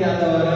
criador